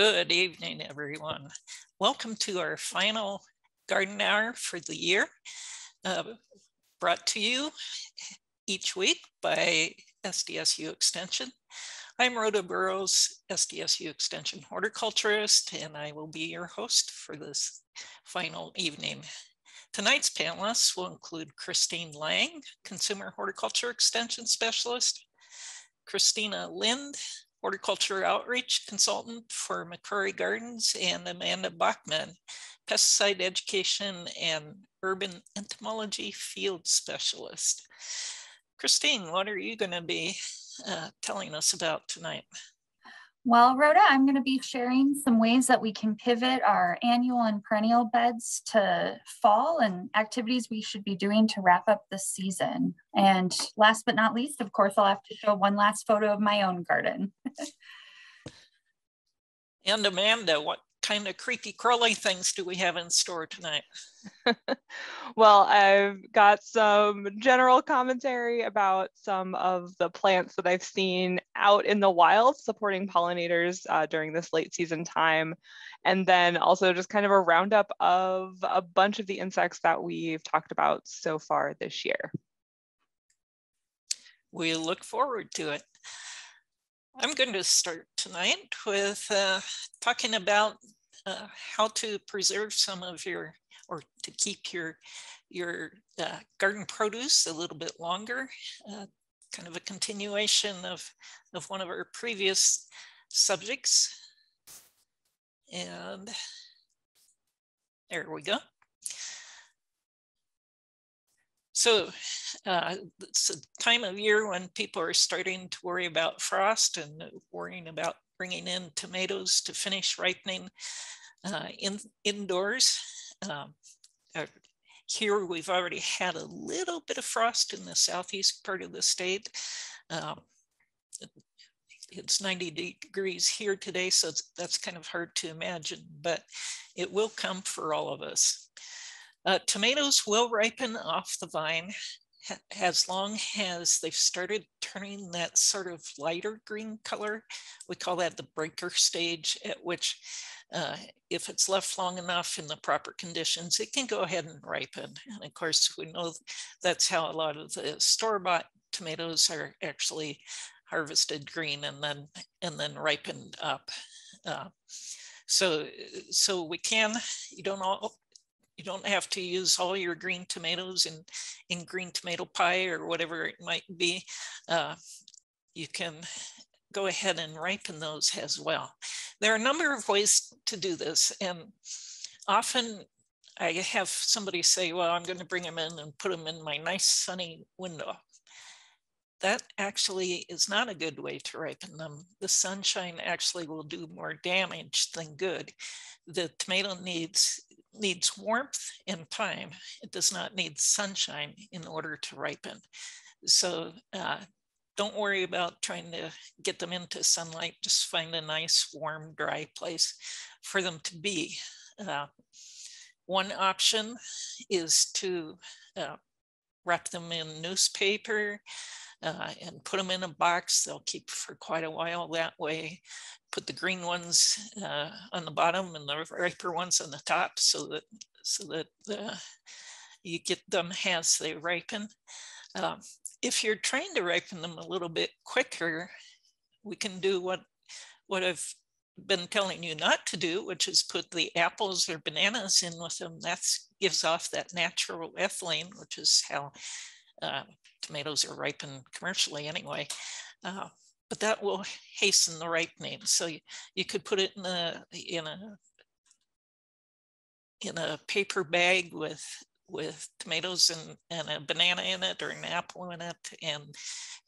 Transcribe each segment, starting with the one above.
Good evening, everyone. Welcome to our final garden hour for the year, uh, brought to you each week by SDSU Extension. I'm Rhoda Burrows, SDSU Extension horticulturist, and I will be your host for this final evening. Tonight's panelists will include Kristine Lang, Consumer Horticulture Extension Specialist, Christina Lind, horticulture outreach consultant for McCrory Gardens, and Amanda Bachmann, pesticide education and urban entomology field specialist. Kristine, what are you going to be uh, telling us about tonight? Well, Rhoda, I'm going to be sharing some ways that we can pivot our annual and perennial beds to fall and activities we should be doing to wrap up the season. And last but not least, of course, I'll have to show one last photo of my own garden. and Amanda, what kind of creepy crawly things do we have in store tonight? well, I've got some general commentary about some of the plants that I've seen out in the wild supporting pollinators uh, during this late season time. And then also just kind of a roundup of a bunch of the insects that we've talked about so far this year. We look forward to it. I'm going to start tonight with uh, talking about uh, how to preserve some of your, or to keep your, your uh, garden produce a little bit longer. Uh, kind of a continuation of, of one of our previous subjects. And there we go. So uh, it's a time of year when people are starting to worry about frost and worrying about bringing in tomatoes to finish ripening uh, in, indoors. Um, uh, here we've already had a little bit of frost in the southeast part of the state. Um, it's 90 degrees here today, so that's kind of hard to imagine, but it will come for all of us. Uh, tomatoes will ripen off the vine as long as they've started turning that sort of lighter green color. We call that the breaker stage at which uh, if it's left long enough in the proper conditions, it can go ahead and ripen. And of course, we know that's how a lot of the store-bought tomatoes are actually harvested green and then and then ripened up. Uh, so so we can you don't all you don't have to use all your green tomatoes in, in green tomato pie or whatever it might be. Uh, you can go ahead and ripen those as well. There are a number of ways to do this. And often I have somebody say, well, I'm going to bring them in and put them in my nice sunny window. That actually is not a good way to ripen them. The sunshine actually will do more damage than good. The tomato needs needs warmth and time. It does not need sunshine in order to ripen. So uh, don't worry about trying to get them into sunlight. Just find a nice, warm, dry place for them to be. Uh, one option is to uh, wrap them in newspaper uh, and put them in a box. They'll keep for quite a while that way put the green ones uh, on the bottom and the riper ones on the top so that so that uh, you get them as they ripen. Um, if you're trying to ripen them a little bit quicker, we can do what what I've been telling you not to do, which is put the apples or bananas in with them. That gives off that natural ethylene, which is how uh, tomatoes are ripened commercially anyway. Uh, but that will hasten the ripening. So you, you could put it in a in a in a paper bag with with tomatoes and, and a banana in it or an apple in it and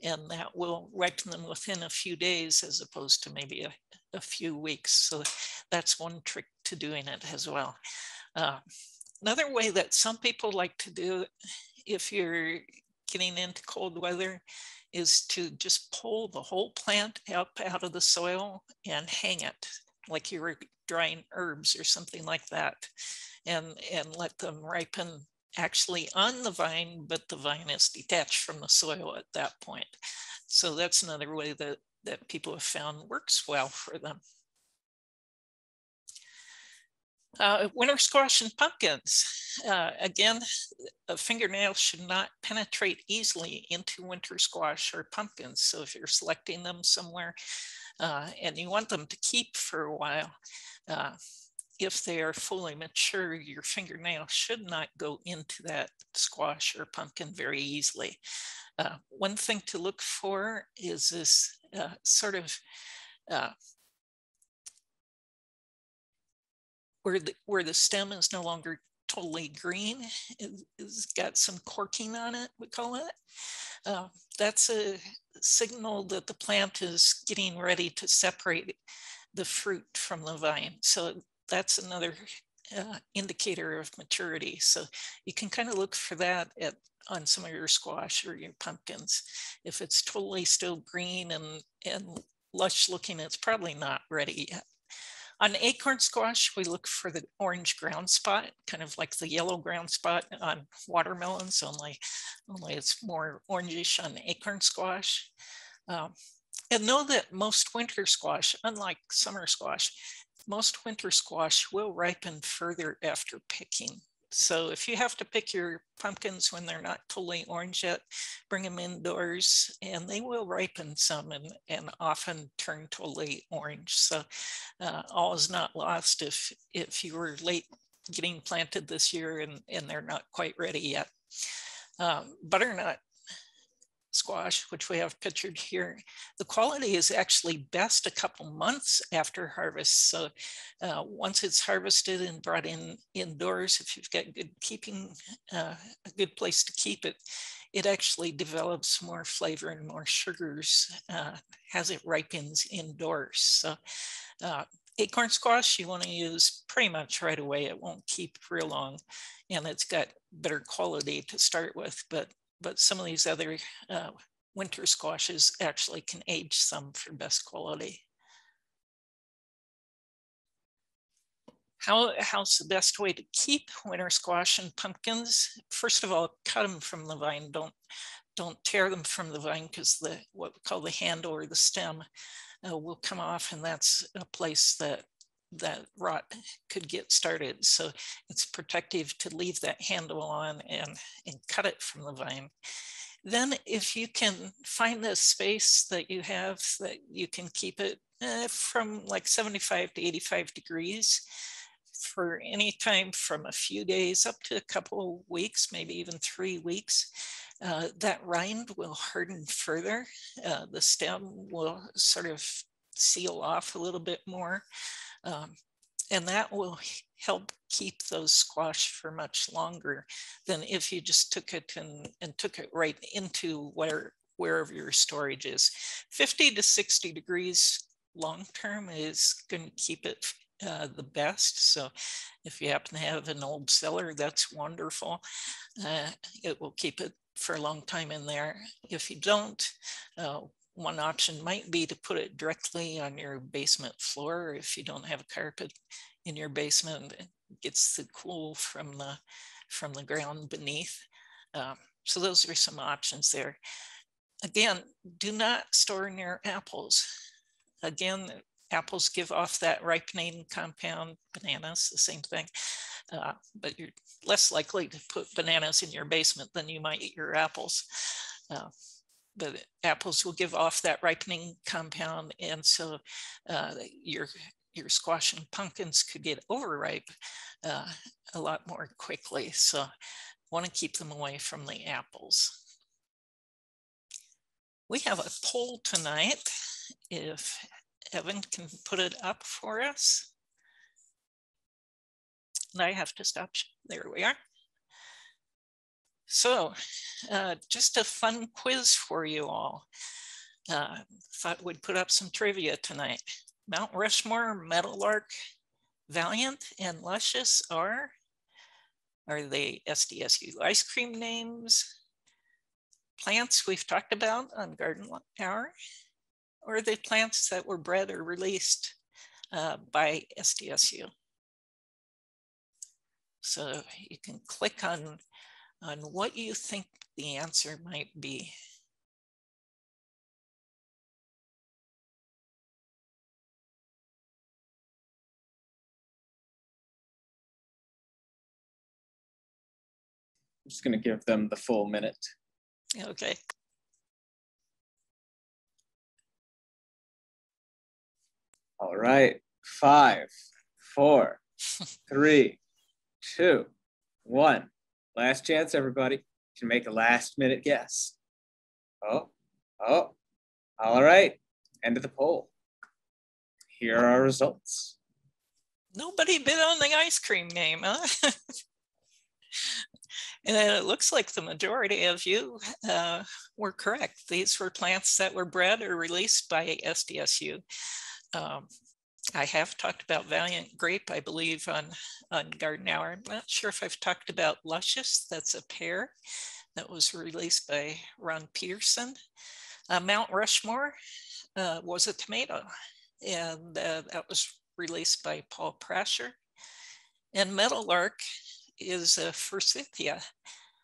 and that will ripen them within a few days as opposed to maybe a, a few weeks so that's one trick to doing it as well uh, another way that some people like to do if you're getting into cold weather is to just pull the whole plant up out of the soil and hang it like you were drying herbs or something like that and and let them ripen actually on the vine but the vine is detached from the soil at that point. So that's another way that that people have found works well for them Uh, winter squash and pumpkins. Uh, again, a fingernail should not penetrate easily into winter squash or pumpkins. So if you're selecting them somewhere uh, and you want them to keep for a while, uh, if they are fully mature, your fingernail should not go into that squash or pumpkin very easily. Uh, one thing to look for is this uh, sort of where the, where the stem is no longer totally green, it, has got some corking on it, we call it. Uh, that's a signal that the plant is getting ready to separate the fruit from the vine. So that's another uh, indicator of maturity. So you can kind of look for that at on some of your squash or your pumpkins. If it's totally still green and, and lush looking, it's probably not ready yet. On acorn squash, we look for the orange ground spot, kind of like the yellow ground spot on watermelons, only, only it's more orangish on acorn squash. Um, and know that most winter squash, unlike summer squash, most winter squash will ripen further after picking. So if you have to pick your pumpkins when they're not totally orange yet, bring them indoors and they will ripen some and, and often turn totally orange. So uh, all is not lost if, if you were late getting planted this year and, and they're not quite ready yet. Um, butternut squash, which we have pictured here, the quality is actually best a couple months after harvest. So uh, once it's harvested and brought in indoors, if you've got good keeping, uh, a good place to keep it, it actually develops more flavor and more sugars uh, as it ripens indoors. So uh, acorn squash you want to use pretty much right away. It won't keep real long and it's got better quality to start with, but but some of these other uh, winter squashes actually can age some for best quality. How, how's the best way to keep winter squash and pumpkins? First of all, cut them from the vine. Don't, don't tear them from the vine because the what we call the handle or the stem uh, will come off and that's a place that that rot could get started. So it's protective to leave that handle on and, and cut it from the vine. Then if you can find the space that you have that you can keep it uh, from like 75 to 85 degrees for any time from a few days up to a couple of weeks, maybe even three weeks, uh, that rind will harden further. Uh, the stem will sort of seal off a little bit more. Um, and that will help keep those squash for much longer than if you just took it and, and took it right into where, wherever your storage is. 50 to 60 degrees long term is going to keep it uh, the best. So if you happen to have an old cellar, that's wonderful. Uh, it will keep it for a long time in there. If you don't, uh, one option might be to put it directly on your basement floor if you don't have a carpet in your basement. It gets the cool from the from the ground beneath. Um, so those are some options there. Again, do not store near apples. Again, apples give off that ripening compound, bananas, the same thing. Uh, but you're less likely to put bananas in your basement than you might eat your apples. Uh, but apples will give off that ripening compound. And so uh, your, your squash and pumpkins could get overripe uh, a lot more quickly. So want to keep them away from the apples. We have a poll tonight. If Evan can put it up for us. And I have to stop. There we are. So uh, just a fun quiz for you all. Uh, thought we'd put up some trivia tonight. Mount Rushmore, Meadowlark, Valiant, and Luscious are, are they SDSU ice cream names? Plants we've talked about on Garden Hour? Or they plants that were bred or released uh, by SDSU? So you can click on on what you think the answer might be. I'm just going to give them the full minute. Okay. All right. Five, four, three, two, one. Last chance, everybody. You can make a last minute guess. Oh, oh, all right. End of the poll. Here are our results. Nobody bid on the ice cream game, huh? and it looks like the majority of you uh, were correct. These were plants that were bred or released by SDSU. Um, I have talked about Valiant Grape, I believe, on, on Garden Hour. I'm not sure if I've talked about Luscious. That's a pear that was released by Ron Peterson. Uh, Mount Rushmore uh, was a tomato, and uh, that was released by Paul Prasher. And Meadowlark is a forsythia,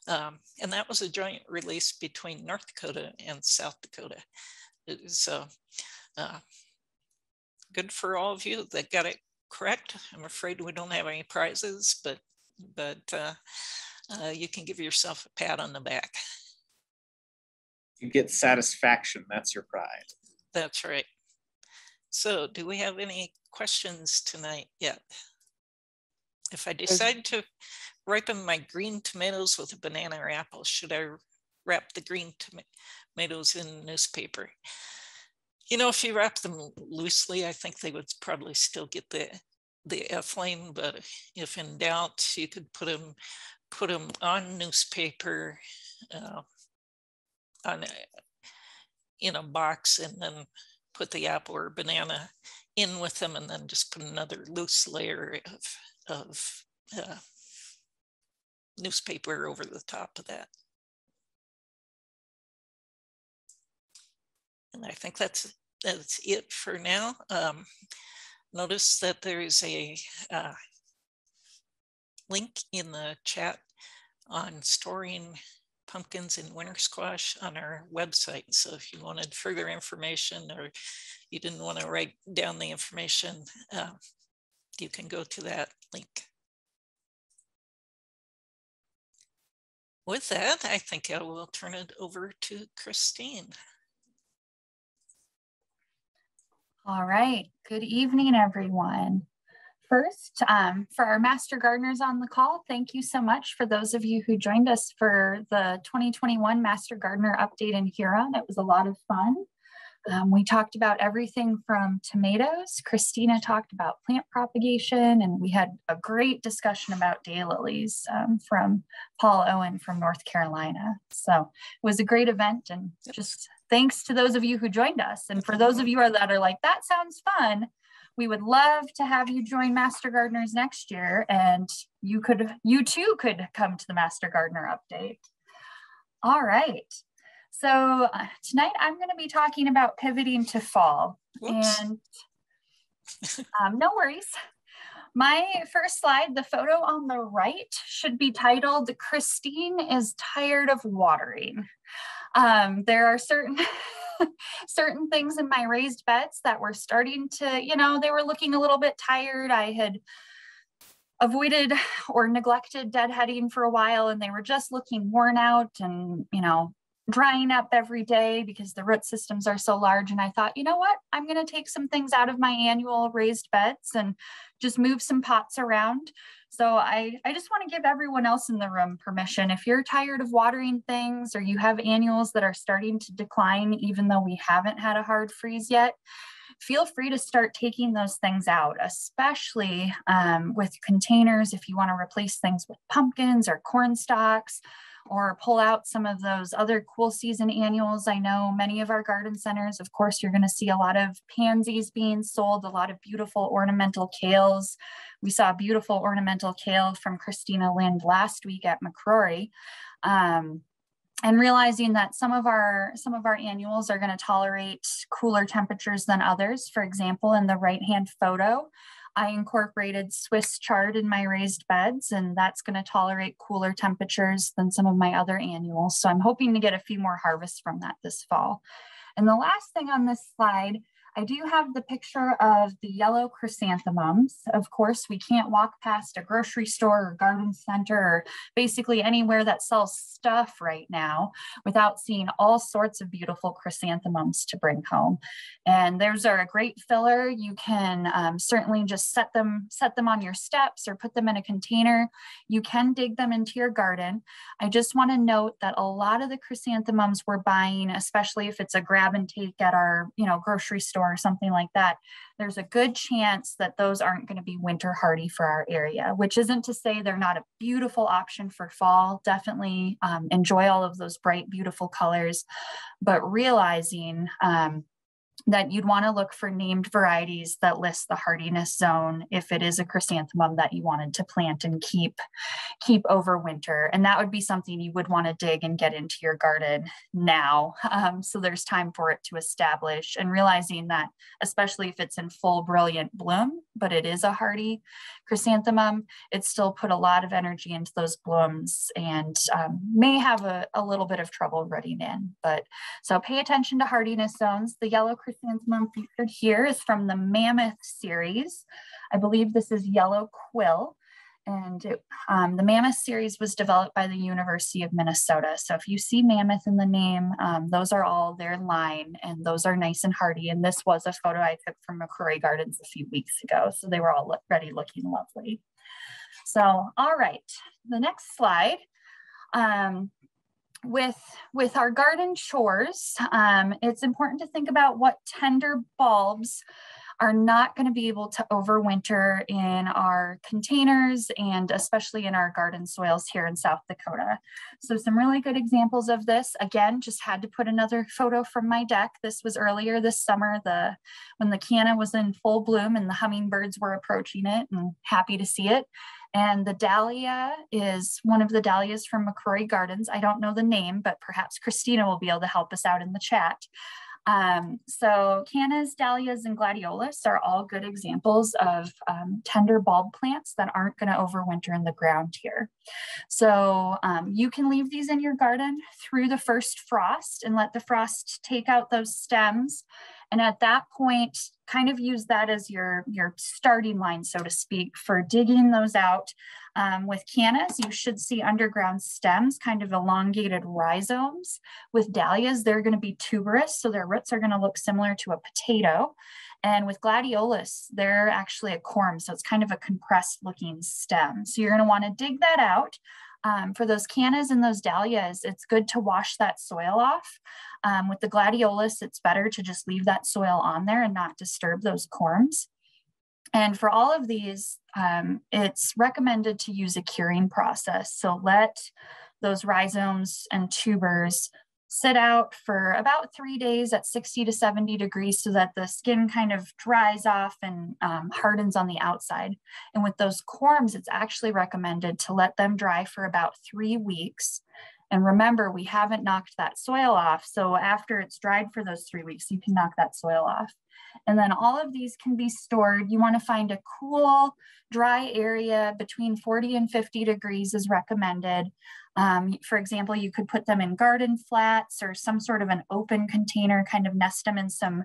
um, and that was a joint release between North Dakota and South Dakota. So uh, good for all of you that got it correct. I'm afraid we don't have any prizes, but but uh, uh, you can give yourself a pat on the back. You get satisfaction. That's your pride. That's right. So do we have any questions tonight yet? If I decide to ripen my green tomatoes with a banana or apple, should I wrap the green tomatoes in newspaper? You know, if you wrap them loosely, I think they would probably still get the the flame, but if in doubt, you could put them put them on newspaper, uh, on in a box, and then put the apple or banana in with them, and then just put another loose layer of of uh, newspaper over the top of that. And I think that's that's it for now. Um, notice that there is a uh, link in the chat on storing pumpkins and winter squash on our website. So if you wanted further information or you didn't want to write down the information, uh, you can go to that link. With that, I think I will turn it over to Kristine. All right, good evening, everyone. First, um, for our Master Gardeners on the call, thank you so much for those of you who joined us for the 2021 Master Gardener update in Huron. It was a lot of fun. Um, we talked about everything from tomatoes. Christina talked about plant propagation, and we had a great discussion about daylilies um, from Paul Owen from North Carolina. So it was a great event, and just thanks to those of you who joined us. And for those of you that are like, that sounds fun, we would love to have you join Master Gardeners next year, and you could, you too could come to the Master Gardener update. All right. So uh, tonight I'm going to be talking about pivoting to fall. Whoops. And um, no worries. My first slide, the photo on the right, should be titled Kristine is tired of watering. Um, there are certain certain things in my raised beds that were starting to, you know, they were looking a little bit tired. I had avoided or neglected deadheading for a while and they were just looking worn out and, you know, drying up every day because the root systems are so large. And I thought, you know what? I'm going to take some things out of my annual raised beds and just move some pots around. So I, I just want to give everyone else in the room permission. If you're tired of watering things or you have annuals that are starting to decline, even though we haven't had a hard freeze yet, feel free to start taking those things out, especially um, with containers if you want to replace things with pumpkins or corn stalks or pull out some of those other cool season annuals. I know many of our garden centers, of course, you're going to see a lot of pansies being sold, a lot of beautiful ornamental kales. We saw beautiful ornamental kale from Christina Lind last week at McCrory. Um, and realizing that some of our some of our annuals are going to tolerate cooler temperatures than others. For example, in the right hand photo, I incorporated Swiss chard in my raised beds, and that's going to tolerate cooler temperatures than some of my other annuals. So I'm hoping to get a few more harvests from that this fall. And the last thing on this slide, I do have the picture of the yellow chrysanthemums. Of course, we can't walk past a grocery store or garden center or basically anywhere that sells stuff right now without seeing all sorts of beautiful chrysanthemums to bring home. And those are a great filler. You can um, certainly just set them, set them on your steps or put them in a container. You can dig them into your garden. I just want to note that a lot of the chrysanthemums we're buying, especially if it's a grab and take at our you know grocery store or something like that, there's a good chance that those aren't going to be winter hardy for our area, which isn't to say they're not a beautiful option for fall. Definitely um, enjoy all of those bright, beautiful colors, but realizing um, that you'd want to look for named varieties that list the hardiness zone if it is a chrysanthemum that you wanted to plant and keep keep over winter. And that would be something you would want to dig and get into your garden now. Um, so there's time for it to establish and realizing that especially if it's in full brilliant bloom but it is a hardy chrysanthemum it still put a lot of energy into those blooms and um, may have a, a little bit of trouble rooting in. But so pay attention to hardiness zones. The yellow chrysanthemum featured here is from the Mammoth series. I believe this is yellow quill. And it, um, the Mammoth series was developed by the University of Minnesota. So if you see Mammoth in the name, um, those are all their line and those are nice and hardy. And this was a photo I took from McCrory Gardens a few weeks ago. So they were all ready looking lovely. So, all right, the next slide. Um, with with our garden chores, um, it's important to think about what tender bulbs are not going to be able to overwinter in our containers and especially in our garden soils here in South Dakota. So some really good examples of this. Again, just had to put another photo from my deck. This was earlier this summer, the when the canna was in full bloom and the hummingbirds were approaching it and happy to see it. And the dahlia is one of the dahlias from McCrory Gardens. I don't know the name, but perhaps Christina will be able to help us out in the chat. Um, so cannas, dahlias, and gladiolus are all good examples of um, tender bulb plants that aren't going to overwinter in the ground here. So um, you can leave these in your garden through the first frost and let the frost take out those stems and at that point, kind of use that as your, your starting line, so to speak, for digging those out. Um, with cannas, you should see underground stems, kind of elongated rhizomes. With dahlias, they're gonna be tuberous, so their roots are gonna look similar to a potato. And with gladiolus, they're actually a corm, so it's kind of a compressed looking stem. So you're gonna wanna dig that out. Um, for those cannas and those dahlias, it's good to wash that soil off. Um, with the gladiolus, it's better to just leave that soil on there and not disturb those corms. And for all of these, um, it's recommended to use a curing process. So let those rhizomes and tubers sit out for about three days at 60 to 70 degrees so that the skin kind of dries off and um, hardens on the outside. And with those corms, it's actually recommended to let them dry for about three weeks. And remember, we haven't knocked that soil off. So after it's dried for those three weeks, you can knock that soil off. And then all of these can be stored. You wanna find a cool, dry area between 40 and 50 degrees is recommended. Um, for example, you could put them in garden flats or some sort of an open container, kind of nest them in some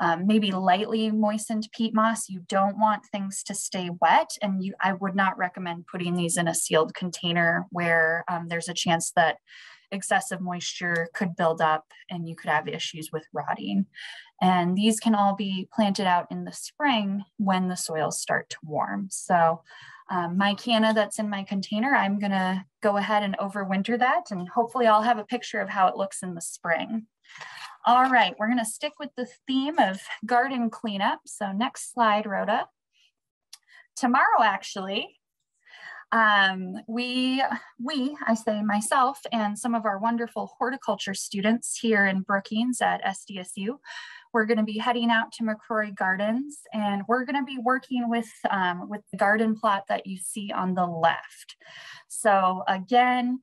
um, maybe lightly moistened peat moss. You don't want things to stay wet and you, I would not recommend putting these in a sealed container where um, there's a chance that excessive moisture could build up and you could have issues with rotting. And these can all be planted out in the spring when the soils start to warm. So um, my canna that's in my container, I'm gonna go ahead and overwinter that and hopefully I'll have a picture of how it looks in the spring. All right, we're gonna stick with the theme of garden cleanup. So next slide, Rhoda. Tomorrow, actually, um, we, we, I say myself and some of our wonderful horticulture students here in Brookings at SDSU, we're going to be heading out to McCrory Gardens and we're going to be working with, um, with the garden plot that you see on the left. So again,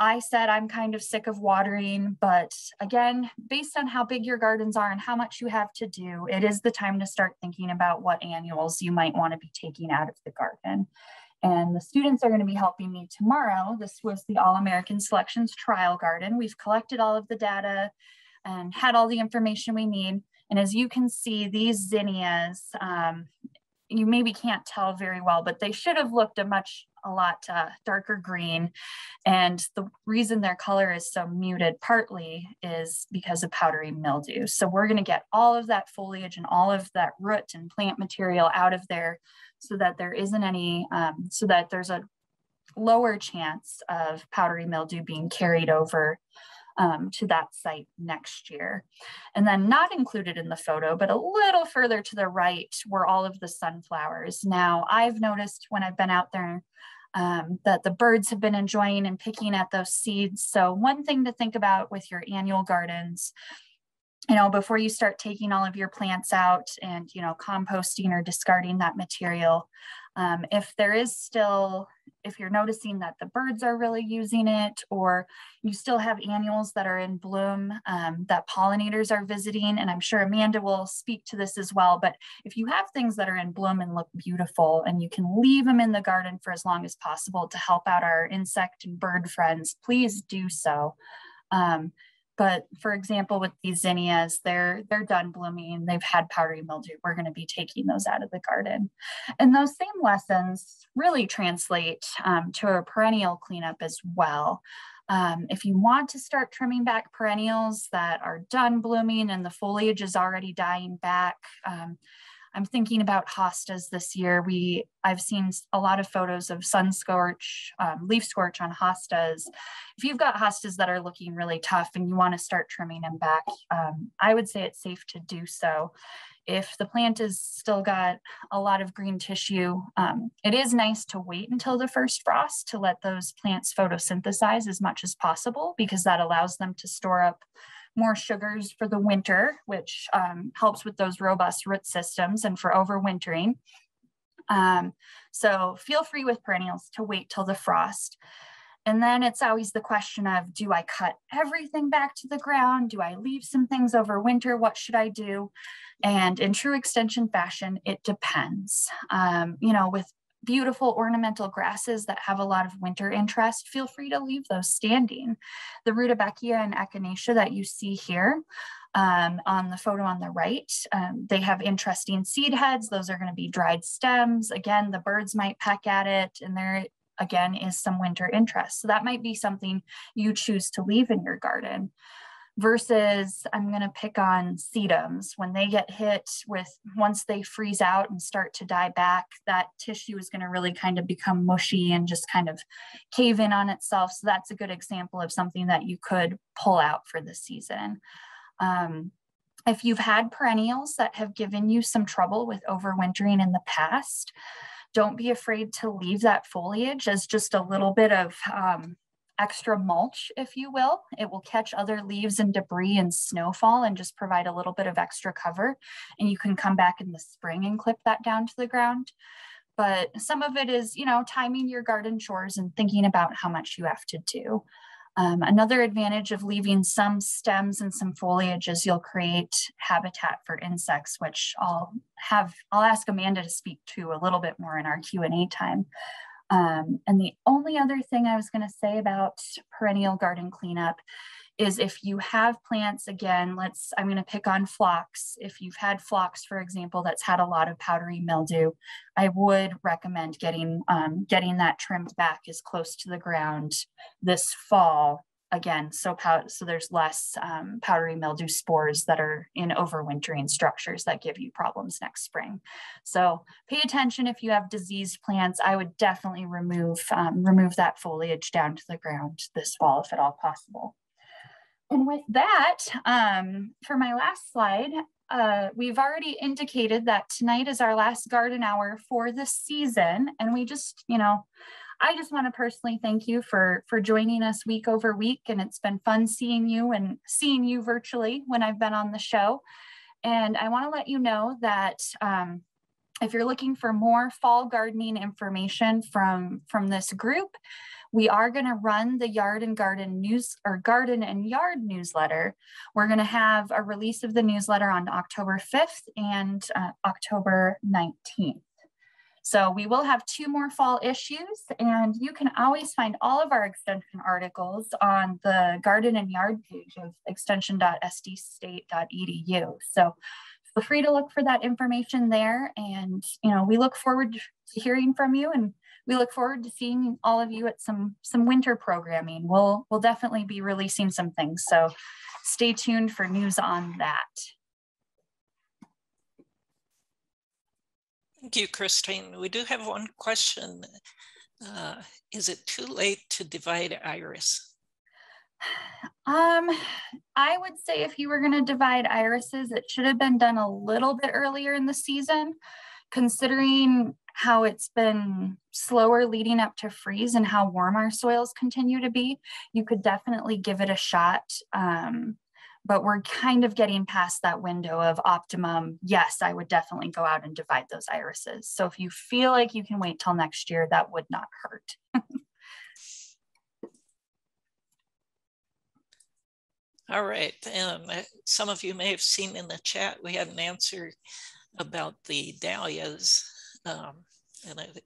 I said I'm kind of sick of watering, but again, based on how big your gardens are and how much you have to do, it is the time to start thinking about what annuals you might want to be taking out of the garden. And the students are going to be helping me tomorrow. This was the All American Selections trial garden. We've collected all of the data and had all the information we need. And as you can see, these zinnias, um, you maybe can't tell very well, but they should have looked a much a lot uh, darker green. And the reason their color is so muted partly is because of powdery mildew. So we're gonna get all of that foliage and all of that root and plant material out of there so that there isn't any, um, so that there's a lower chance of powdery mildew being carried over um, to that site next year. And then not included in the photo, but a little further to the right were all of the sunflowers. Now I've noticed when I've been out there um, that the birds have been enjoying and picking at those seeds. So one thing to think about with your annual gardens you know, before you start taking all of your plants out and, you know, composting or discarding that material, um, if there is still, if you're noticing that the birds are really using it, or you still have annuals that are in bloom um, that pollinators are visiting, and I'm sure Amanda will speak to this as well, but if you have things that are in bloom and look beautiful and you can leave them in the garden for as long as possible to help out our insect and bird friends, please do so. Um, but for example, with these zinnias, they're they're done blooming. They've had powdery mildew. We're going to be taking those out of the garden. And those same lessons really translate um, to a perennial cleanup as well. Um, if you want to start trimming back perennials that are done blooming and the foliage is already dying back, um, I'm thinking about hostas this year. We I've seen a lot of photos of sun scorch, um, leaf scorch on hostas. If you've got hostas that are looking really tough and you want to start trimming them back, um, I would say it's safe to do so. If the plant has still got a lot of green tissue, um, it is nice to wait until the first frost to let those plants photosynthesize as much as possible because that allows them to store up more sugars for the winter, which um, helps with those robust root systems and for overwintering. Um, so feel free with perennials to wait till the frost. And then it's always the question of, do I cut everything back to the ground? Do I leave some things over winter? What should I do? And in true extension fashion, it depends. Um, you know, with beautiful ornamental grasses that have a lot of winter interest, feel free to leave those standing. The rudbeckia and echinacea that you see here um, on the photo on the right, um, they have interesting seed heads. Those are gonna be dried stems. Again, the birds might peck at it and there again is some winter interest. So that might be something you choose to leave in your garden versus I'm going to pick on sedums. When they get hit with, once they freeze out and start to die back, that tissue is going to really kind of become mushy and just kind of cave in on itself. So that's a good example of something that you could pull out for the season. Um, if you've had perennials that have given you some trouble with overwintering in the past, don't be afraid to leave that foliage as just a little bit of um, extra mulch, if you will. It will catch other leaves and debris and snowfall and just provide a little bit of extra cover. And you can come back in the spring and clip that down to the ground. But some of it is, you know, timing your garden chores and thinking about how much you have to do. Um, another advantage of leaving some stems and some foliage is you'll create habitat for insects, which I'll have, I'll ask Amanda to speak to a little bit more in our Q&A time. Um, and the only other thing I was going to say about perennial garden cleanup is if you have plants, again, let's, I'm going to pick on phlox. If you've had phlox, for example, that's had a lot of powdery mildew, I would recommend getting, um, getting that trimmed back as close to the ground this fall again, so, pow- so there's less um, powdery mildew spores that are in overwintering structures that give you problems next spring. So pay attention if you have diseased plants. I would definitely remove, um, remove that foliage down to the ground this fall if at all possible. And with that, um, for my last slide, uh, we've already indicated that tonight is our last garden hour for the season. And we just, you know, I just want to personally thank you for for joining us week over week, and it's been fun seeing you and seeing you virtually when I've been on the show. And I want to let you know that um, if you're looking for more fall gardening information from from this group, we are going to run the yard and garden news or garden and yard newsletter. We're going to have a release of the newsletter on October 5th and uh, October 19th. So we will have two more fall issues and you can always find all of our extension articles on the garden and yard page of extension.sdstate.edu. So feel free to look for that information there. And, you know, we look forward to hearing from you and we look forward to seeing all of you at some some winter programming. We'll we'll definitely be releasing some things. So stay tuned for news on that. Thank you, Kristine. We do have one question. Uh, is it too late to divide iris? Um, I would say if you were going to divide irises, it should have been done a little bit earlier in the season, considering how it's been slower leading up to freeze and how warm our soils continue to be. You could definitely give it a shot. Um, but we're kind of getting past that window of optimum. Yes, I would definitely go out and divide those irises. So if you feel like you can wait till next year, that would not hurt. All right, and uh, some of you may have seen in the chat, we had an answer about the dahlias, um, and it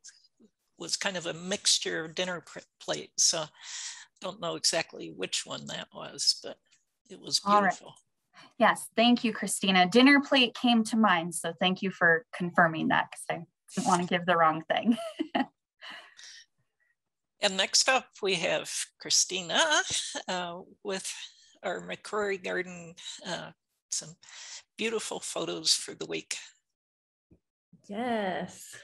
was kind of a mixture of dinner plate. So don't know exactly which one that was, but it was beautiful. Yes, thank you, Christina. Dinner plate came to mind, so thank you for confirming that because I didn't want to give the wrong thing. and next up, we have Christina uh, with our McCrory Garden, uh, some beautiful photos for the week. Yes.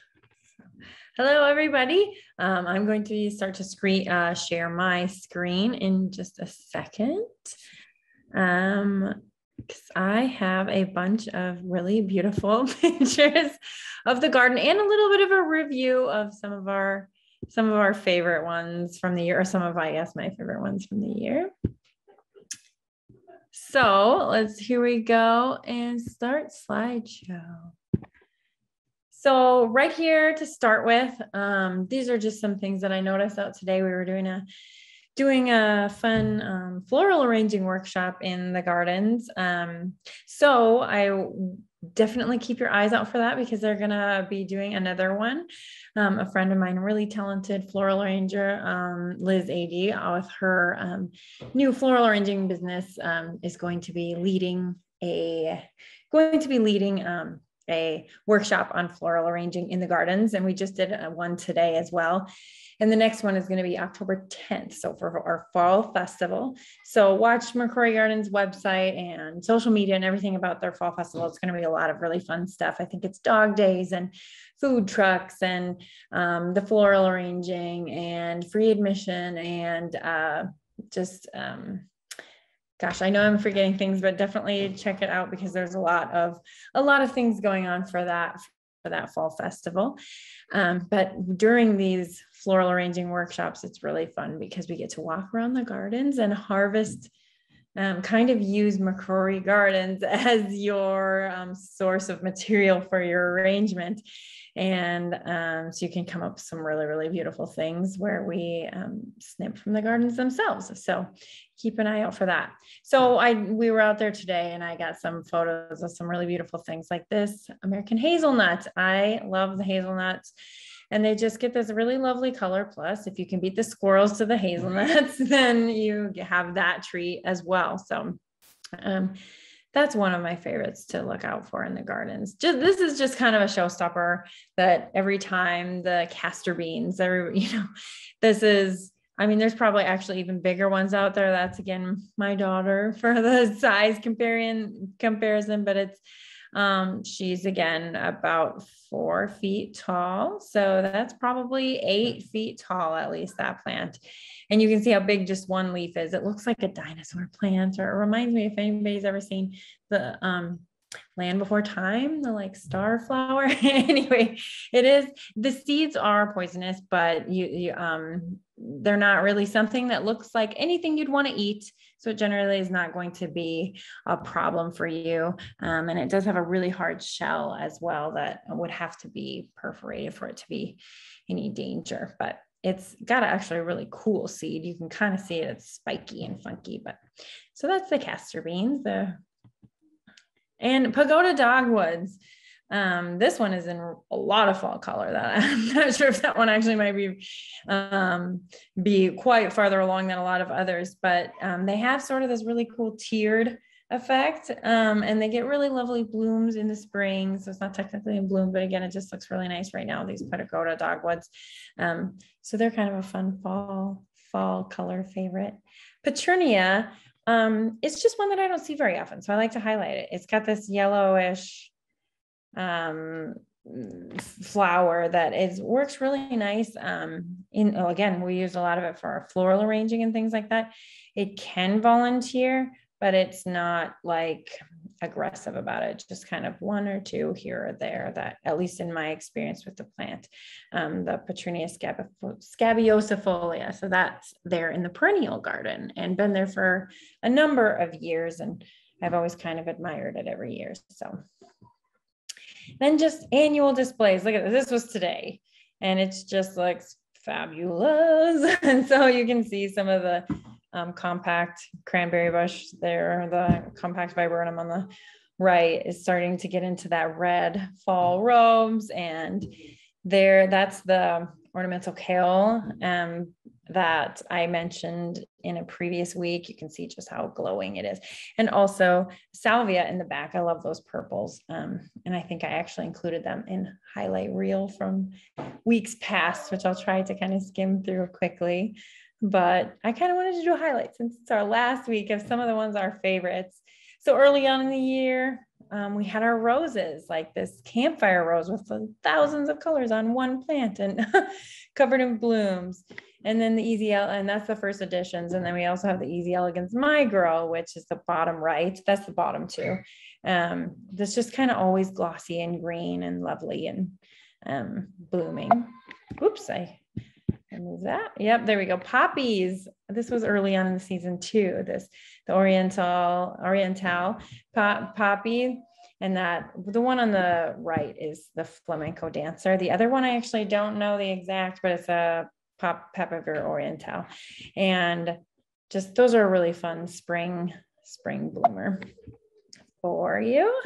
Hello, everybody. Um, I'm going to start to screen uh, share my screen in just a second. Um, I have a bunch of really beautiful pictures of the garden and a little bit of a review of some of our some of our favorite ones from the year, or some of I guess my favorite ones from the year. So let's here we go and start slideshow. So right here to start with, um, these are just some things that I noticed out today. We were doing a doing a fun um, floral arranging workshop in the gardens. Um, so I definitely keep your eyes out for that because they're gonna be doing another one. Um, a friend of mine, really talented floral arranger, um, Liz AD, with her um, new floral arranging business, um, is going to be leading a going to be leading a workshop on floral arranging in the gardens, and we just did one today as well. And the next one is going to be October 10th. So for our fall festival. So watch McCrory Gardens website and social media and everything about their fall festival. It's going to be a lot of really fun stuff. I think it's dog days and food trucks and um, the floral arranging and free admission and uh, just um, gosh i know i'm forgetting things but definitely check it out because there's a lot of a lot of things going on for that for that fall festival um, but during these floral arranging workshops, it's really fun because we get to walk around the gardens and harvest, um, kind of use McCrory Gardens as your um, source of material for your arrangement. And um, so you can come up with some really, really beautiful things where we um, snip from the gardens themselves. So keep an eye out for that. So I we were out there today and I got some photos of some really beautiful things like this American hazelnut. I love the hazelnuts and they just get this really lovely color. Plus, if you can beat the squirrels to the hazelnuts, then you have that treat as well. So, um, that's one of my favorites to look out for in the gardens. Just this is just kind of a showstopper that every time the castor beans, every you know, this is. I mean, there's probably actually even bigger ones out there. That's again my daughter for the size comparing comparison, but it's um, she's again about four feet tall. So that's probably eight feet tall, at least that plant. And you can see how big just one leaf is. It looks like a dinosaur plant, or it reminds me if anybody's ever seen the um, land before time the like star flower anyway it is the seeds are poisonous but you, you um they're not really something that looks like anything you'd want to eat so it generally is not going to be a problem for you. Um, and it does have a really hard shell as well that would have to be perforated for it to be any danger. But it's got actually a really cool seed. You can kind of see it, it's spiky and funky. But so that's the castor beans. The and pagoda dogwoods. Um, this one is in a lot of fall color that I'm not sure if that one actually might be um, be quite farther along than a lot of others, but um, they have sort of this really cool tiered effect um, and they get really lovely blooms in the spring. So it's not technically in bloom, but again, it just looks really nice right now, these Petagoda dogwoods. Um, so they're kind of a fun fall, fall color favorite. Petunia, um, it's just one that I don't see very often. So I like to highlight it. It's got this yellowish um, flower that is works really nice. Um, in oh, again, we use a lot of it for our floral arranging and things like that. It can volunteer, but it's not like aggressive about it. Just kind of one or two here or there that, at least in my experience with the plant, um, the Patrinia scab- scabiosifolia. So that's there in the perennial garden and been there for a number of years. And I've always kind of admired it every year. So then just annual displays. Look at this. This was today. And it's just like fabulous. and so you can see some of the um, compact cranberry bush there, the compact viburnum on the right is starting to get into that red fall robes. And there, that's the ornamental kale um, that I mentioned in a previous week. You can see just how glowing it is. And also salvia in the back. I love those purples. Um, and I think I actually included them in highlight reel from weeks past, which I'll try to kind of skim through quickly. But I kind of wanted to do a highlight since it's our last week of some of the ones our favorites. So early on in the year, um, we had our roses, like this campfire rose with thousands of colors on one plant and covered in blooms. And then the easy, and that's the first editions. And then we also have the easy elegance my girl, which is the bottom right. That's the bottom two. Um, that's just kind of always glossy and green and lovely and um, blooming. Oops, I move that. Yep, there we go. Poppies. This was early on in the season too. This the Oriental Oriental pop, poppy, and that the one on the right is the flamenco dancer. The other one I actually don't know the exact, but it's a pop Papaver Oriental, and just those are really fun spring spring bloomer for you.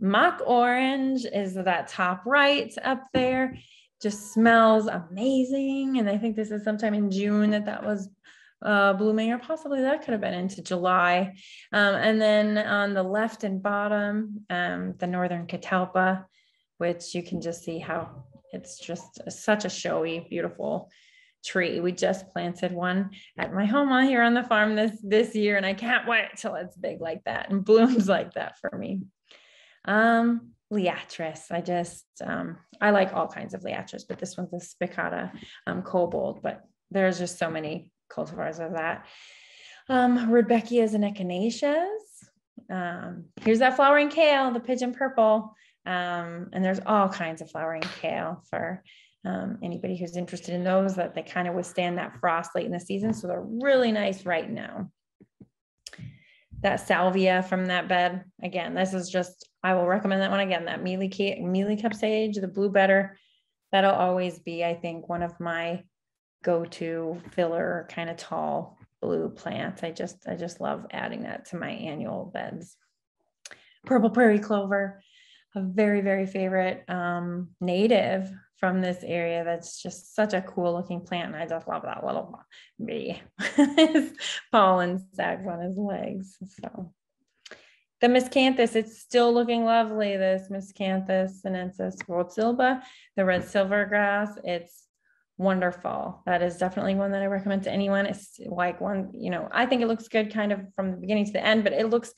Mock orange is that top right up there just smells amazing. And I think this is sometime in June that that was uh, blooming, or possibly that could have been into July. Um, and then on the left and bottom, um, the northern catalpa, which you can just see how it's just such a showy, beautiful tree. We just planted one at my home here on the farm this this year, and I can't wait till it's big like that and blooms like that for me. Um, Liatris. I just, um, I like all kinds of Liatris, but this one's a spicata um, Kobold, but there's just so many cultivars of that. Um, Rudbeckias and echinaceas. Um, here's that flowering kale, the pigeon purple. Um, and there's all kinds of flowering kale for um, anybody who's interested in those that they kind of withstand that frost late in the season. So they're really nice right now that salvia from that bed. Again, this is just, I will recommend that one again, that Mealy, Mealy Cup Sage, the Blue Bedder. That'll always be, I think, one of my go-to filler kind of tall blue plants. I just, I just love adding that to my annual beds. Purple Prairie Clover, a very, very favorite um, native from this area that's just such a cool looking plant. And I just love that little bee, pollen sacs on his legs. So the miscanthus, it's still looking lovely. This miscanthus sinensis rotsilber, the red silver grass, it's wonderful. That is definitely one that I recommend to anyone. It's like one, you know, I think it looks good kind of from the beginning to the end, but it looks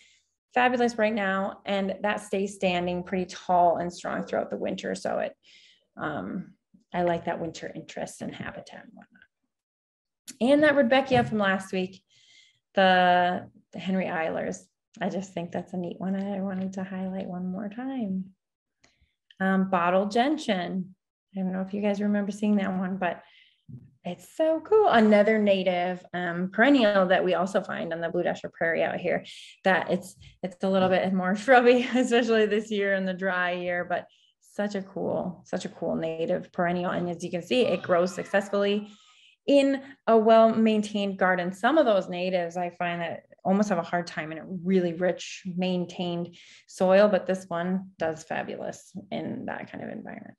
fabulous right now. And that stays standing pretty tall and strong throughout the winter. So it um, I like that winter interest and habitat and whatnot. And that Rudbeckia from last week, the, the Henry Eilers. I just think that's a neat one. I wanted to highlight one more time. Um, bottle gentian. I don't know if you guys remember seeing that one, but it's so cool. Another native um, perennial that we also find on the Blue Dasher Prairie out here. That it's it's a little bit more shrubby, especially this year in the dry year, but such a cool, such a cool native perennial. And as you can see, it grows successfully in a well-maintained garden. Some of those natives I find that almost have a hard time in a really rich, maintained soil, but this one does fabulous in that kind of environment.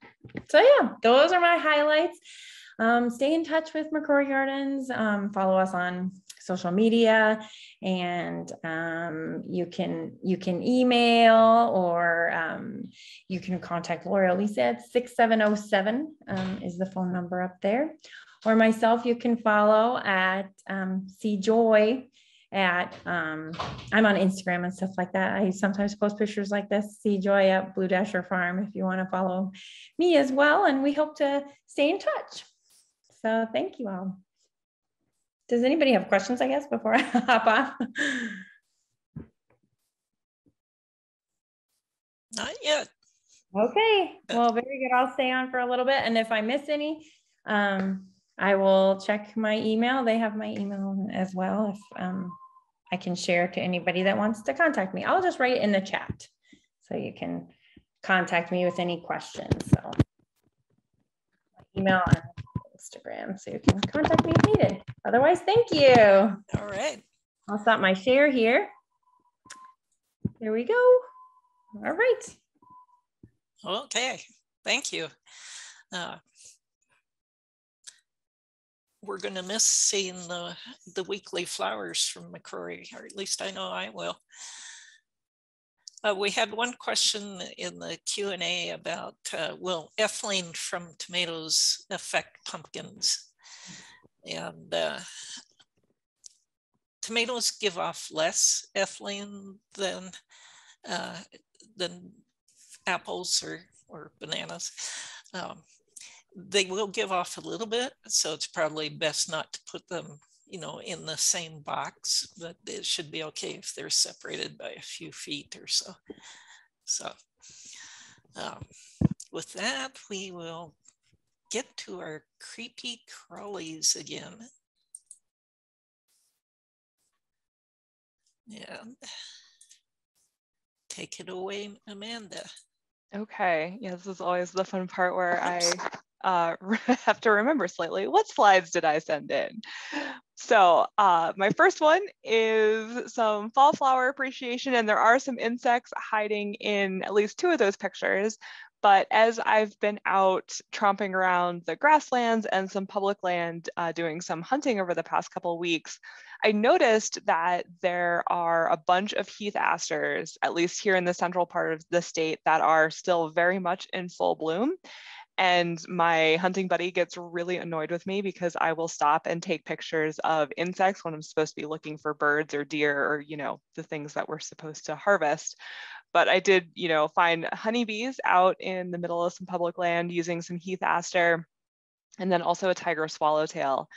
So yeah, those are my highlights. Um, stay in touch with McCrory Gardens. Um, follow us on social media, and um, you can you can email or um, you can contact Laura Lisa at six seven zero seven um, is the phone number up there, or myself. You can follow at um, Joy at um, I'm on Instagram and stuff like that. I sometimes post pictures like this. See Joy at Blue Dasher Farm if you want to follow me as well. And we hope to stay in touch. So thank you all. Does anybody have questions, I guess, before I hop off? Not yet. Okay, well, very good. I'll stay on for a little bit. And if I miss any, um, I will check my email. They have my email as well. If um, I can share to anybody that wants to contact me, I'll just write it in the chat so you can contact me with any questions. So email and Instagram so you can contact me if needed. Otherwise, thank you. All right. I'll stop my share here. Here we go. All right. Okay. Thank you. Uh, we're going to miss seeing the, the weekly flowers from McCrory, or at least I know I will. Uh, we had one question in the Q&A about uh, will ethylene from tomatoes affect pumpkins? And uh, tomatoes give off less ethylene than, uh, than apples or, or bananas. Um, they will give off a little bit, so it's probably best not to put them you know, in the same box, but it should be okay if they're separated by a few feet or so. So um, with that, we will get to our creepy crawlies again. And take it away, Amanda. Okay. Yeah, this is always the fun part where I uh, have to remember slightly what slides did I send in? So uh, my first one is some fall flower appreciation, and there are some insects hiding in at least two of those pictures. But as I've been out tromping around the grasslands and some public land uh, doing some hunting over the past couple weeks, I noticed that there are a bunch of heath asters, at least here in the central part of the state, that are still very much in full bloom. And my hunting buddy gets really annoyed with me because I will stop and take pictures of insects when I'm supposed to be looking for birds or deer or, you know, the things that we're supposed to harvest. But I did, you know, find honeybees out in the middle of some public land using some heath aster and then also a tiger swallowtail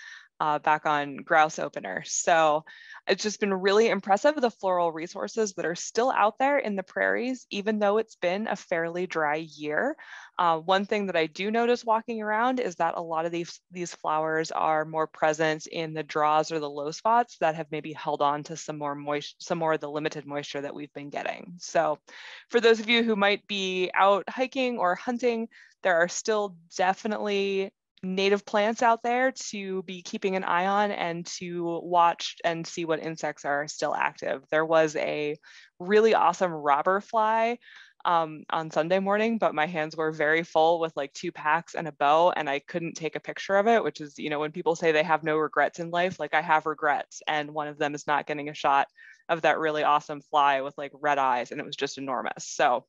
uh, back on grouse opener. So it's just been really impressive the floral resources that are still out there in the prairies, even though it's been a fairly dry year. Uh, one thing that I do notice walking around is that a lot of these, these flowers are more present in the draws or the low spots that have maybe held on to some more moisture, some more of the limited moisture that we've been getting. So for those of you who might be out hiking or hunting, there are still definitely native plants out there to be keeping an eye on and to watch and see what insects are still active. There was a really awesome robber fly um, on Sunday morning, but my hands were very full with like two packs and a bow, and I couldn't take a picture of it, which is, you know, when people say they have no regrets in life, like I have regrets. And one of them is not getting a shot of that really awesome fly with like red eyes, and it was just enormous. So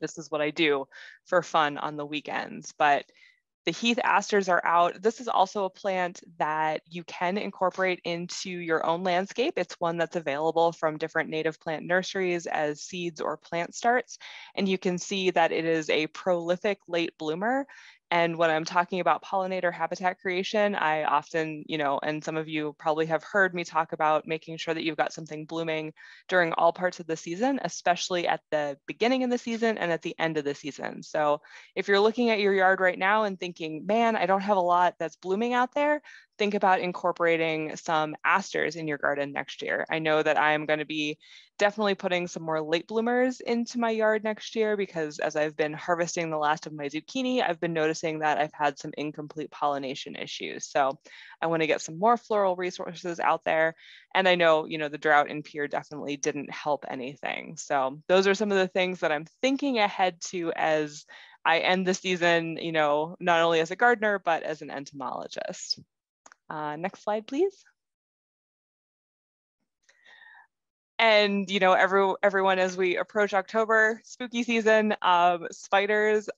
this is what I do for fun on the weekends. But the heath asters are out. This is also a plant that you can incorporate into your own landscape. It's one that's available from different native plant nurseries as seeds or plant starts. And you can see that it is a prolific late bloomer. And when I'm talking about pollinator habitat creation, I often, you know, and some of you probably have heard me talk about making sure that you've got something blooming during all parts of the season, especially at the beginning of the season and at the end of the season. So if you're looking at your yard right now and thinking, man, I don't have a lot that's blooming out there, think about incorporating some asters in your garden next year. I know that I'm going to be definitely putting some more late bloomers into my yard next year because as I've been harvesting the last of my zucchini, I've been noticing that I've had some incomplete pollination issues. So I want to get some more floral resources out there. And I know, you know, the drought in Pierre definitely didn't help anything. So those are some of the things that I'm thinking ahead to as I end the season, you know, not only as a gardener, but as an entomologist. Uh, next slide, please. And you know, every everyone as we approach October, spooky season, um, spiders.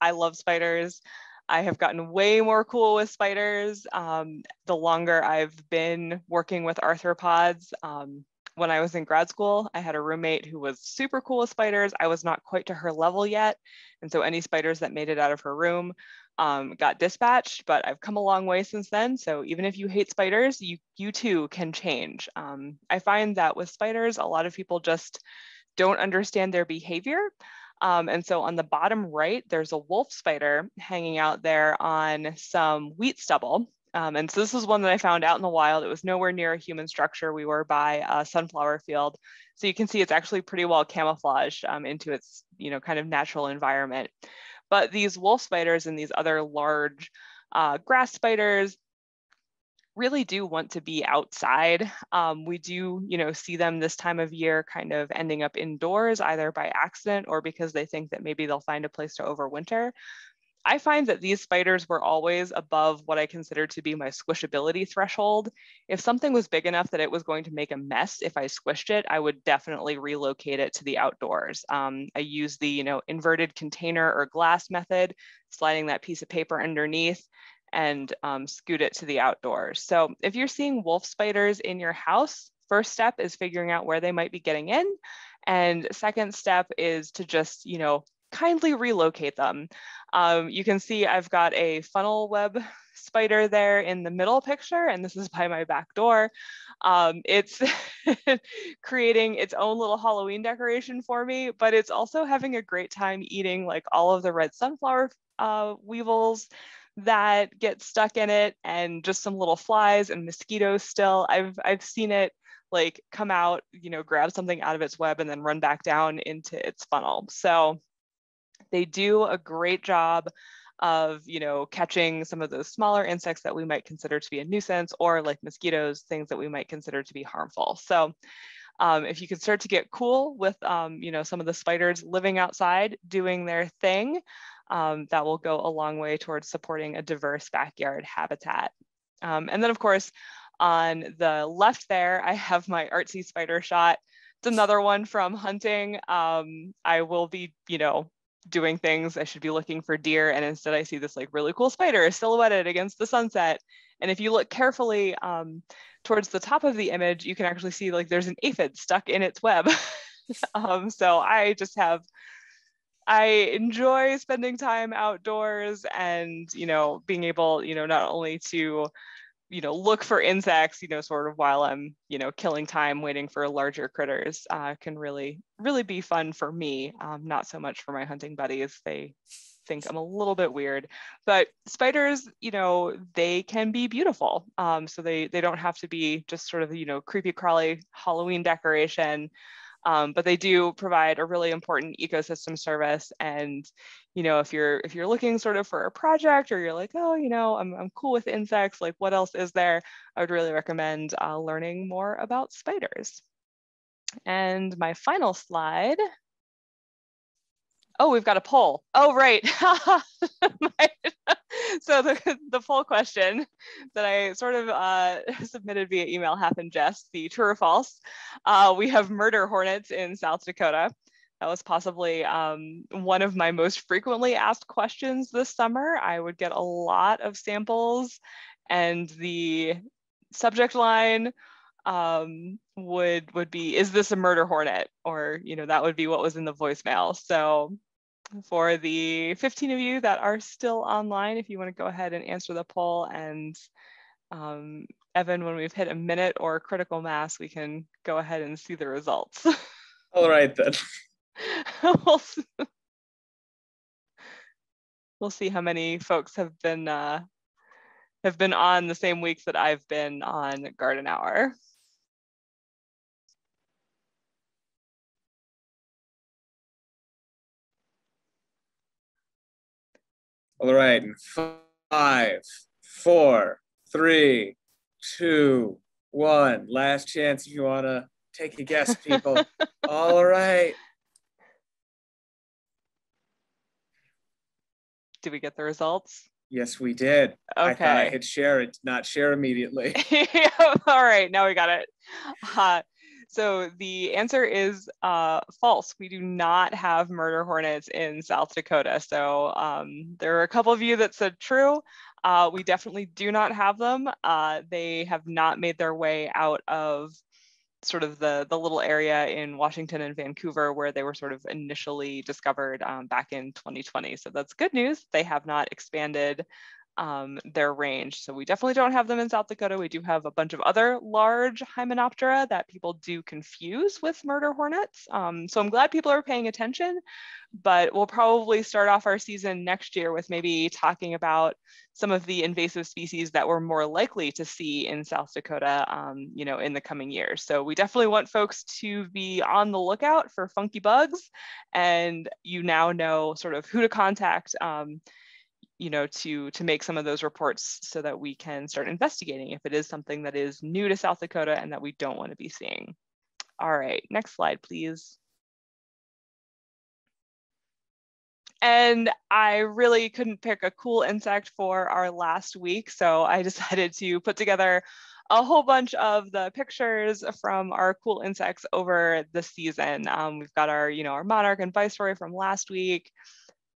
I love spiders. I have gotten way more cool with spiders um, the longer I've been working with arthropods. Um, when I was in grad school, I had a roommate who was super cool with spiders. I was not quite to her level yet. And so any spiders that made it out of her room um, got dispatched, but I've come a long way since then. So even if you hate spiders, you, you too can change. Um, I find that with spiders, a lot of people just don't understand their behavior. Um, and so on the bottom right, there's a wolf spider hanging out there on some wheat stubble. Um, and so this is one that I found out in the wild. It was nowhere near a human structure. We were by a sunflower field. So you can see it's actually pretty well camouflaged um, into its, you know, kind of natural environment. But these wolf spiders and these other large uh, grass spiders really do want to be outside. Um, we do, you know, see them this time of year kind of ending up indoors, either by accident or because they think that maybe they'll find a place to overwinter. I find that these spiders were always above what I considered to be my squishability threshold. If something was big enough that it was going to make a mess if I squished it, I would definitely relocate it to the outdoors. Um, I use the you know inverted container or glass method, sliding that piece of paper underneath and um, scoot it to the outdoors. So if you're seeing wolf spiders in your house, first step is figuring out where they might be getting in. And second step is to just, you know, kindly relocate them. Um, you can see I've got a funnel web spider there in the middle picture, and this is by my back door. Um, it's creating its own little Halloween decoration for me, but it's also having a great time eating like all of the red sunflower uh, weevils that get stuck in it and just some little flies and mosquitoes still. I've, I've seen it like come out, you know, grab something out of its web and then run back down into its funnel. So they do a great job of you know catching some of those smaller insects that we might consider to be a nuisance or like mosquitoes things that we might consider to be harmful. So um, if you can start to get cool with um, you know some of the spiders living outside doing their thing um, that will go a long way towards supporting a diverse backyard habitat. Um, and then of course on the left there i have my artsy spider shot. It's another one from hunting. Um, i will be you know doing things. I should be looking for deer. And instead I see this like really cool spider silhouetted against the sunset. And if you look carefully um, towards the top of the image, you can actually see like there's an aphid stuck in its web. um, so I just have, I enjoy spending time outdoors and, you know, being able, you know, not only to you know look for insects you know sort of while i'm you know killing time waiting for larger critters uh, can really really be fun for me. Um, not so much for my hunting buddies. They think i'm a little bit weird. But spiders you know they can be beautiful. Um, so they they don't have to be just sort of you know creepy crawly halloween decoration um, but they do provide a really important ecosystem service. And, you know, if you're if you're looking sort of for a project or you're like, oh, you know, I'm, I'm cool with insects, like what else is there? I would really recommend uh, learning more about spiders. And my final slide oh, we've got a poll. Oh, right. so the, the poll question that I sort of uh, submitted via email happened just the true or false. Uh, we have murder hornets in South Dakota. That was possibly um, one of my most frequently asked questions this summer. I would get a lot of samples and the subject line um, would would be is this a murder hornet or you know that would be what was in the voicemail so for the 15 of you that are still online, if you want to go ahead and answer the poll. And um, Evan, when we've hit a minute or critical mass, we can go ahead and see the results. All right then. we'll, we'll see how many folks have been uh, have been on the same weeks that I've been on Garden Hour. All right, five, four, three, two, one. Last chance if you want to take a guess, people. All right. Did we get the results? Yes, we did. Okay. I thought I hit share. It did not share immediately. All right, now we got it. Uh, so the answer is uh, false. We do not have murder hornets in South Dakota. So um, there are a couple of you that said true. Uh, we definitely do not have them. Uh, they have not made their way out of sort of the, the little area in Washington and Vancouver where they were sort of initially discovered um, back in 2020. So that's good news. They have not expanded um, their range. So we definitely don't have them in South Dakota. We do have a bunch of other large Hymenoptera that people do confuse with murder hornets. Um, so I'm glad people are paying attention, but we'll probably start off our season next year with maybe talking about some of the invasive species that we're more likely to see in South Dakota, um, you know, in the coming years. So we definitely want folks to be on the lookout for funky bugs, and you now know sort of who to contact um, you know, to, to make some of those reports so that we can start investigating if it is something that is new to South Dakota and that we don't want to be seeing. All right, next slide, please. And I really couldn't pick a cool insect for our last week, so I decided to put together a whole bunch of the pictures from our cool insects over the season. Um, we've got our, you know, our monarch and viceroy from last week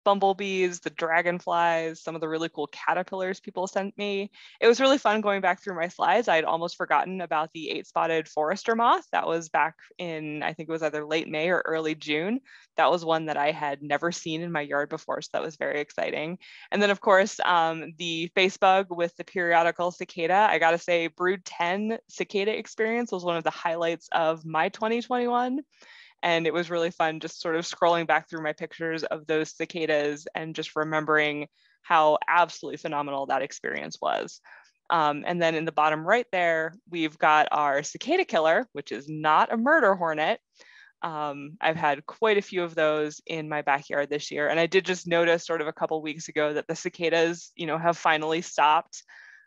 bumblebees, the dragonflies, some of the really cool caterpillars people sent me. It was really fun going back through my slides. I'd almost forgotten about the eight spotted forester moth. That was back in, I think it was either late May or early June. That was one that I had never seen in my yard before. So that was very exciting. And then of course, um, the face bug with the periodical cicada. I gotta say brood 10 cicada experience was one of the highlights of my 2021. And it was really fun just sort of scrolling back through my pictures of those cicadas and just remembering how absolutely phenomenal that experience was. Um, and then in the bottom right there, we've got our cicada killer, which is not a murder hornet. Um, I've had quite a few of those in my backyard this year. And I did just notice sort of a couple weeks ago that the cicadas, you know, have finally stopped.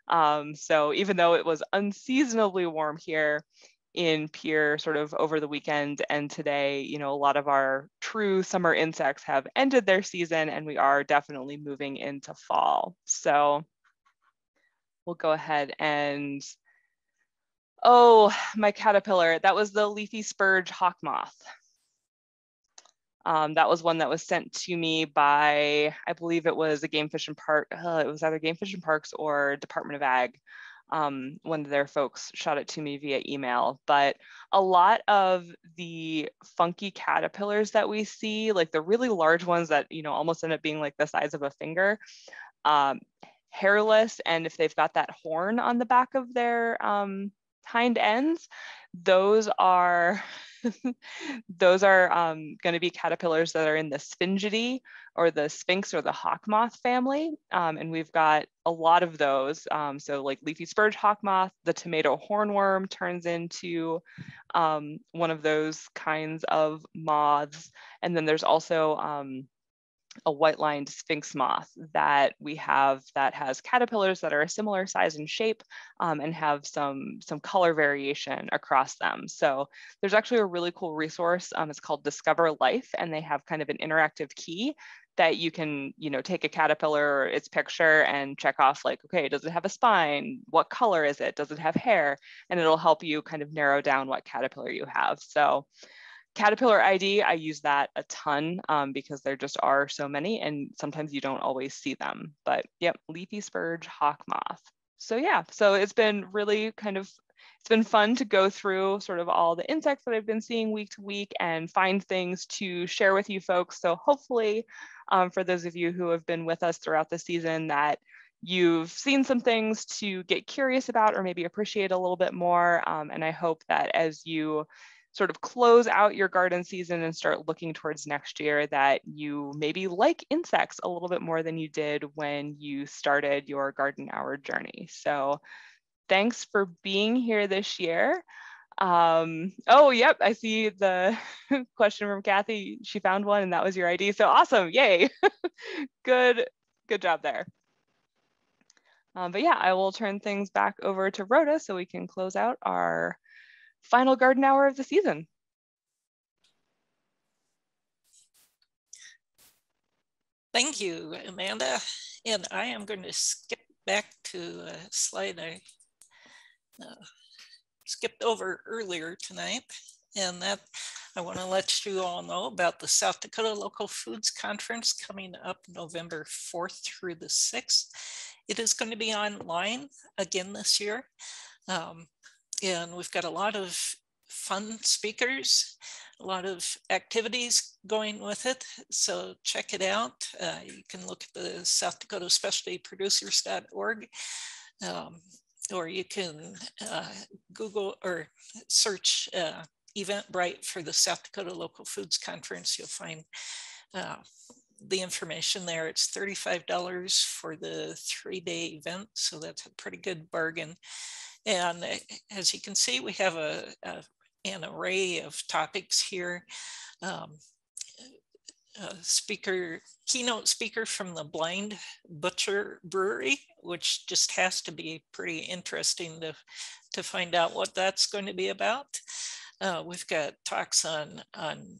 Um, so even though it was unseasonably warm here, in Pierre sort of over the weekend and today, you know, a lot of our true summer insects have ended their season and we are definitely moving into fall. So we'll go ahead and, oh, my caterpillar, that was the leafy spurge hawk moth. Um, that was one that was sent to me by, I believe it was a game fish and park, uh, it was either game fish and parks or Department of Ag um, one of their folks shot it to me via email. But a lot of the funky caterpillars that we see, like the really large ones that, you know, almost end up being like the size of a finger, um, hairless, and if they've got that horn on the back of their um, hind ends, those are those are um, going to be caterpillars that are in the Sphingidae or the Sphinx or the hawk moth family. Um, and we've got a lot of those. Um, so like leafy spurge hawk moth, the tomato hornworm turns into um, one of those kinds of moths. And then there's also um, a white-lined sphinx moth that we have that has caterpillars that are a similar size and shape um, and have some, some color variation across them. So there's actually a really cool resource. Um, it's called Discover Life, and they have kind of an interactive key that you can, you know, take a caterpillar, its picture and check off like, okay, does it have a spine? What color is it? Does it have hair? And it'll help you kind of narrow down what caterpillar you have. So Caterpillar ID, I use that a ton um, because there just are so many and sometimes you don't always see them. But yep, leafy spurge, hawk moth. So yeah, so it's been really kind of, it's been fun to go through sort of all the insects that I've been seeing week to week and find things to share with you folks. So hopefully um, for those of you who have been with us throughout the season that you've seen some things to get curious about or maybe appreciate a little bit more. Um, and I hope that as you sort of close out your garden season and start looking towards next year that you maybe like insects a little bit more than you did when you started your garden hour journey. So thanks for being here this year. Um, oh, yep, I see the question from Kathy. She found one and that was your ID. So awesome, yay. good, good job there. Um, but yeah, I will turn things back over to Rhoda so we can close out our final garden hour of the season. Thank you, Amanda. And I am going to skip back to a slide I uh, skipped over earlier tonight. And that I want to let you all know about the South Dakota Local Foods Conference coming up November 4th through the 6th. It is going to be online again this year. Um, and we've got a lot of fun speakers, a lot of activities going with it. So check it out. Uh, you can look at the South Dakota Specialty Producers.org. Um, or you can uh, Google or search uh, Eventbrite for the South Dakota Local Foods Conference. You'll find uh, the information there. It's $35 for the three day event. So that's a pretty good bargain. And eh, as you can see, we have a, a an array of topics here. Um, speaker, keynote speaker from the Blind Butcher Brewery, which just has to be pretty interesting to, to find out what that's going to be about. Uh, we've got talks on, on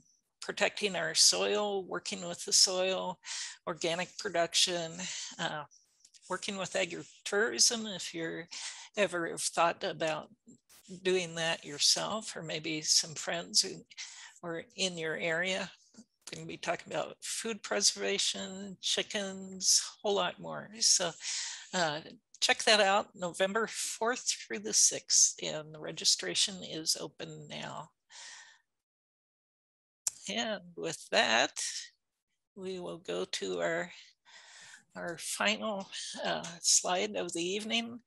protecting our soil, working with the soil, organic production, uh, working with agritourism if you're ever thought about doing that yourself or maybe some friends who or in your area. Going to be talking about food preservation, chickens, a whole lot more. So uh, check that out November 4th through the 6th, and the registration is open now. And with that, we will go to our our final uh, slide of the evening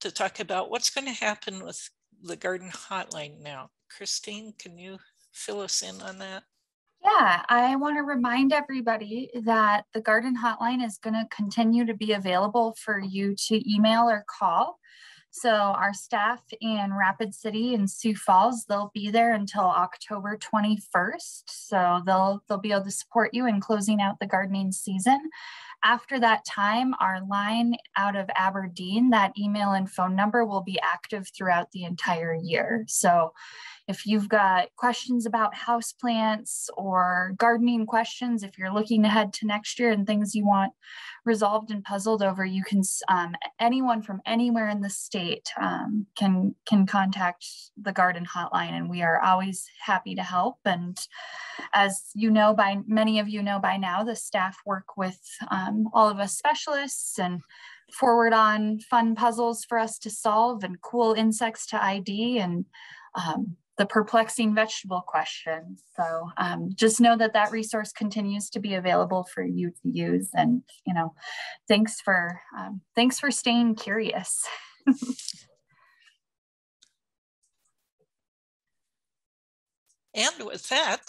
to talk about what's going to happen with the garden hotline now. Kristine, can you fill us in on that? Yeah, I want to remind everybody that the garden hotline is going to continue to be available for you to email or call. So our staff in Rapid City and Sioux Falls, they'll be there until October 21st. So they'll they'll be able to support you in closing out the gardening season. After that time, our line out of Aberdeen, that email and phone number will be active throughout the entire year. So if you've got questions about houseplants or gardening questions, if you're looking ahead to next year and things you want resolved and puzzled over, you can, um, anyone from anywhere in the state um, can, can contact the garden hotline and we are always happy to help. And as you know, by many of you know by now, the staff work with um, all of us specialists and forward on fun puzzles for us to solve and cool insects to ID and um, the perplexing vegetable question. So um, just know that that resource continues to be available for you to use. And, you know, thanks for, um, thanks for staying curious. and with that,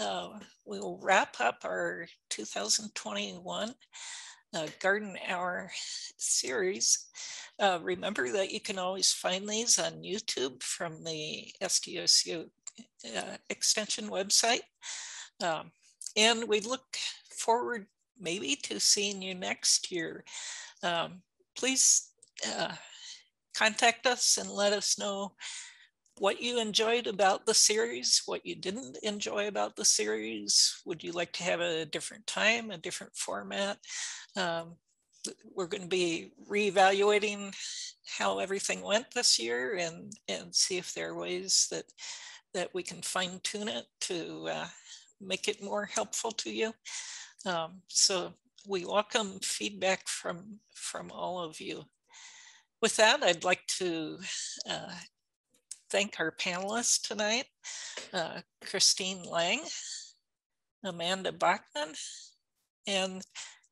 uh, we'll wrap up our 2021 uh, Garden Hour series. Uh, remember that you can always find these on YouTube from the SDSU uh, extension website. Um, and we look forward maybe to seeing you next year. Um, please uh, contact us and let us know what you enjoyed about the series, what you didn't enjoy about the series. Would you like to have a different time, a different format? Um, we're going to be reevaluating how everything went this year and, and see if there are ways that, that we can fine tune it to uh, make it more helpful to you. Um, so we welcome feedback from, from all of you. With that, I'd like to uh, thank our panelists tonight, uh, Kristine Lang, Amanda Bachmann, and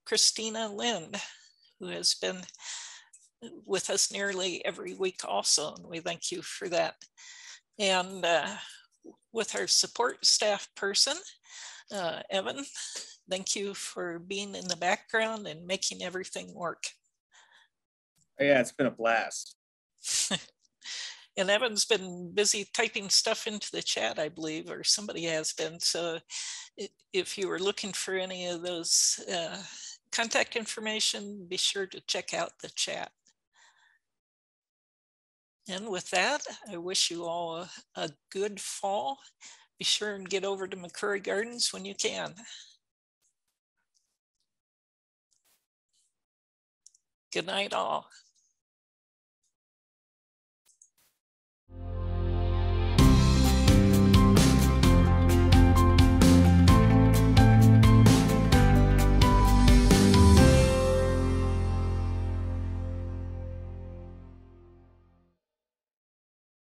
Christina Lind, who has been with us nearly every week also, and we thank you for that. And uh, with our support staff person, uh, Evan. Thank you for being in the background and making everything work. Yeah, it's been a blast. and Evan's been busy typing stuff into the chat, I believe, or somebody has been. So if you were looking for any of those uh, contact information, be sure to check out the chat. And with that, I wish you all a, a good fall. Be sure and get over to McCrory Gardens when you can. Good night all.